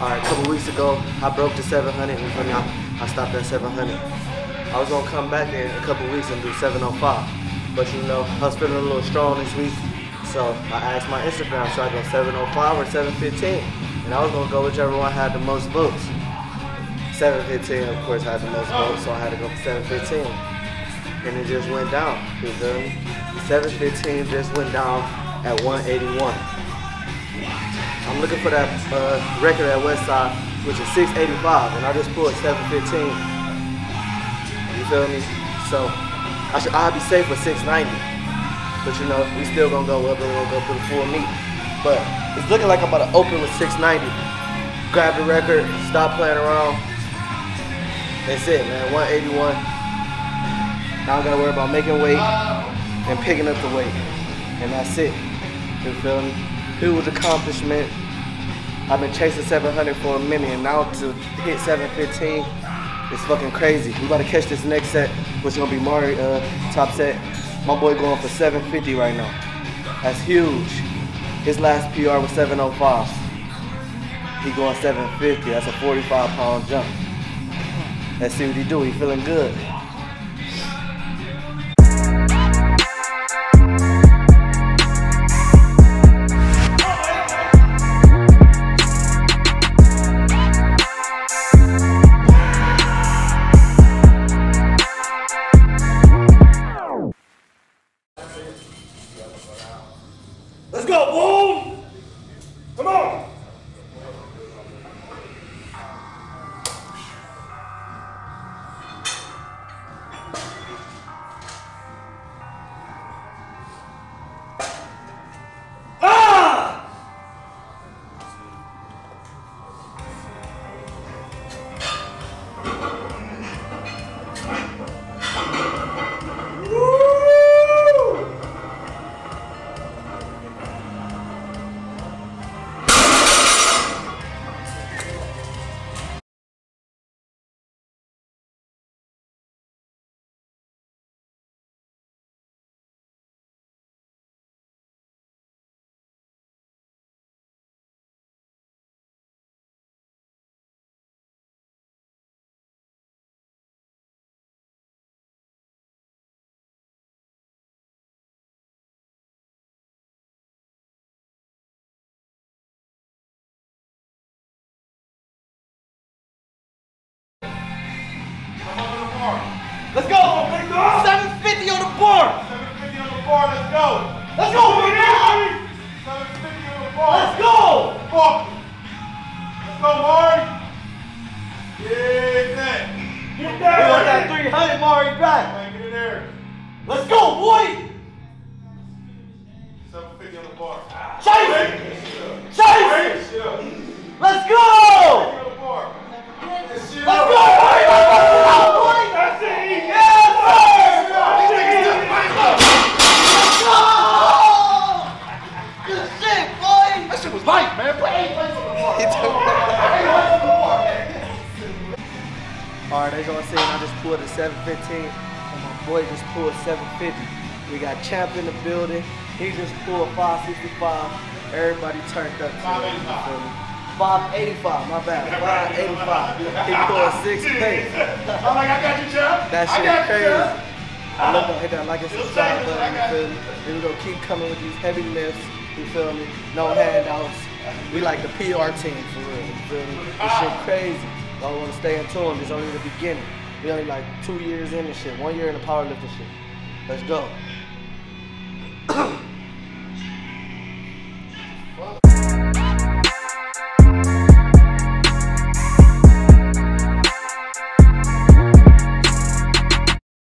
All right, a couple weeks ago, I broke the 700, and for now, I stopped at 700. I was gonna come back in a couple weeks and do 705, but you know, I was feeling a little strong this week, so I asked my Instagram, should I go 705 or 715? And I was gonna go whichever one had the most votes. 715, of course, had the most votes, so I had to go for 715. And it just went down, you feel me? 715 just went down at 181. I'm looking for that uh, record at Westside, which is 685, and I just pulled 715. You feel me? So I should I'll be safe with 690. But you know, we still gonna go up and we're gonna go for the full meet. But it's looking like I'm about to open with 690. Grab the record, stop playing around. That's it, man. 181. Now I gotta worry about making weight and picking up the weight. And that's it. You feel me? Huge accomplishment. I've been chasing 700 for a minute, and now to hit 715, it's fucking crazy. We about to catch this next set, which is gonna be Mari uh, top set. My boy going for 750 right now. That's huge. His last PR was 705. He going 750. That's a 45 pound jump. Let's see what he do. He feeling good. 750 on the board, let's go. Let's go, baby! 750 on the board. Let's go! Fuck. Let's go, Marty. Get that. Get that. We want that 300 Mari back. Man, get in there. Let's go, boy! 750 on the board. Chase! Hey, Chase! Let's go! All right, as y'all seen, I just pulled a 715, and my boy just pulled 750. We got Champ in the building. He just pulled 565. Everybody turned up. to it, you feel me? 585, my bad. 585. He pulled six pace. I'm like, I got you, champ. That I shit got crazy. champ. I love to hit that like it's a subscribe button, you feel me? Then we gonna keep coming with these heavy lifts, you feel me? No handouts. We like the PR team for real, you feel me? This shit crazy. I want to stay in tune. It's only the beginning. We only like two years in this shit, one year in the powerlifting shit. Let's go.